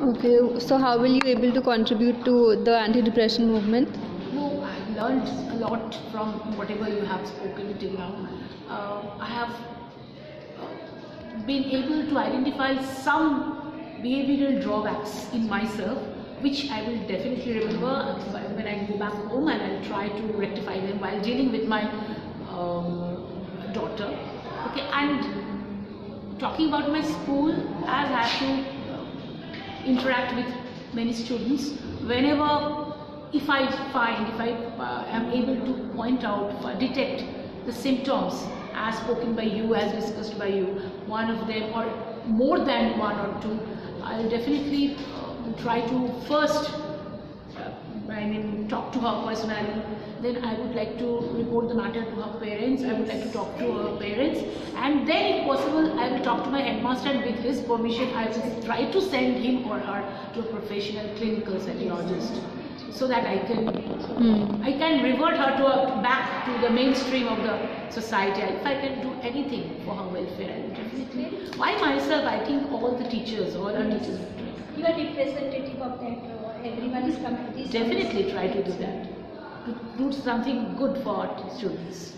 Okay, so how will you able to contribute to the anti-depression movement? No, I've learned a lot from whatever you have spoken till now. Uh, I have uh, been able to identify some behavioral drawbacks in myself, which I will definitely remember when I go back home and I'll try to rectify them while dealing with my um, daughter. Okay, and talking about my school, as I've to interact with many students whenever if I find, if I uh, am able to point out, uh, detect the symptoms as spoken by you, as discussed by you, one of them or more than one or two, I'll definitely uh, try to first I mean, talk to her personally. Then I would like to report the matter to her parents. I would like to talk to her parents. And then if possible, talk to my headmaster and with his permission, I will try to send him or her to a professional clinical psychologist so that I can Hmm. I can revert her to a, back to the mainstream of the society. If I can do anything for her welfare, I definitely. Why myself? I think all the teachers, all our teachers would do it. You are representative of that. Uh, everyone is coming. This Definitely try to do that. To do something good for our students.